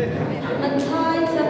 untied